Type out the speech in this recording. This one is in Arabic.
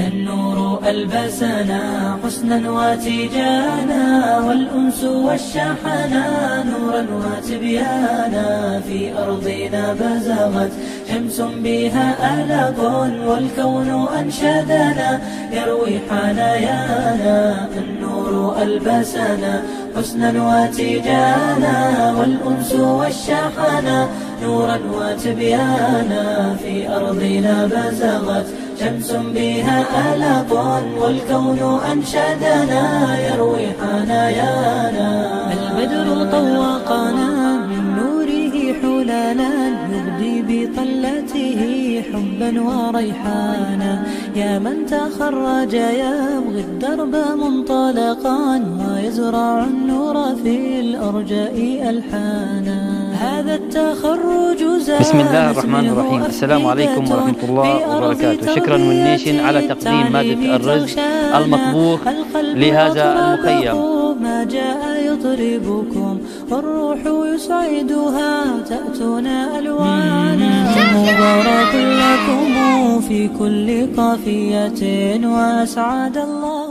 النور ألبسنا حسنا وتيجانا والأنس والشحنا نورا وتبيانا. في أرضنا بزغت شمس بها ألق والكون أنشدنا. يروي حنايانا النور ألبسنا حسنا وتيجانا والأنس والشحنا نورا وتبيانا. في أرضنا بزغت شمس بها ألق والكون أنشدنا يروي حنايانا. البدر طوقنا من نوره حلالا يبدي بطلته حبا وريحانا. يا من تخرج يبغي الدرب منطلقا ويزرع النور في الأرجاء ألحانا. هذا التخرج زاد بسم الله الرحمن الرحيم. السلام عليكم ورحمة الله وبركاته. شكرا والنيشن على تقديم مادة الرز المطبوخ لهذا المخيم. ما جاء يطربكم والروح يسعدها تأتون ألوانا. مبارك لكم في كل قافية. وأسعد الله